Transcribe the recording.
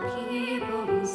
people who